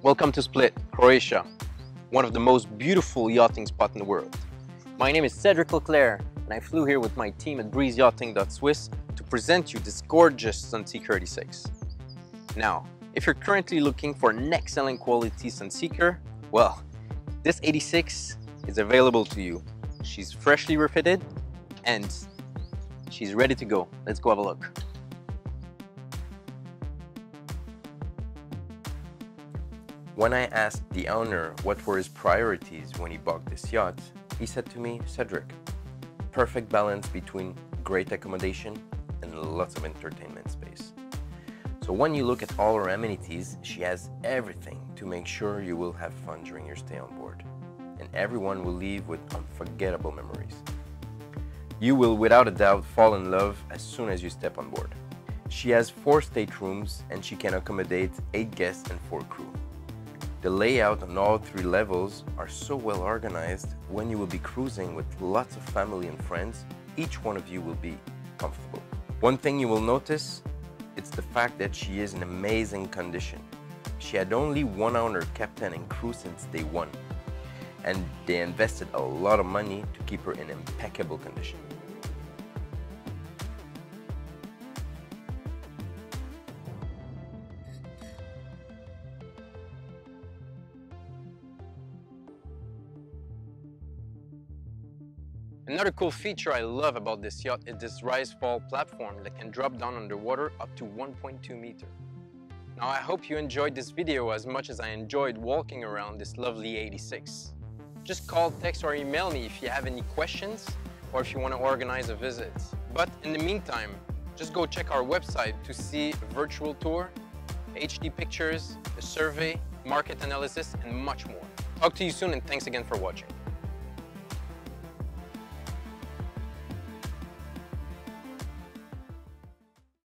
Welcome to Split, Croatia, one of the most beautiful yachting spots in the world. My name is Cedric Leclerc and I flew here with my team at breezeyachting.swiss to present you this gorgeous Sunseeker 86. Now, if you're currently looking for an excellent quality Sunseeker, well, this 86 is available to you. She's freshly refitted and she's ready to go. Let's go have a look. When I asked the owner what were his priorities when he bought this yacht, he said to me, Cedric, perfect balance between great accommodation and lots of entertainment space. So when you look at all her amenities, she has everything to make sure you will have fun during your stay on board. And everyone will leave with unforgettable memories. You will without a doubt fall in love as soon as you step on board. She has four staterooms and she can accommodate eight guests and four crew. The layout on all three levels are so well organized when you will be cruising with lots of family and friends, each one of you will be comfortable. One thing you will notice, it's the fact that she is in amazing condition. She had only one owner, captain and crew since day one, and they invested a lot of money to keep her in impeccable condition. Another cool feature I love about this yacht is this rise-fall platform that can drop down underwater up to 1.2 meter. Now I hope you enjoyed this video as much as I enjoyed walking around this lovely 86. Just call, text or email me if you have any questions or if you want to organize a visit. But in the meantime, just go check our website to see a virtual tour, HD pictures, a survey, market analysis, and much more. Talk to you soon and thanks again for watching.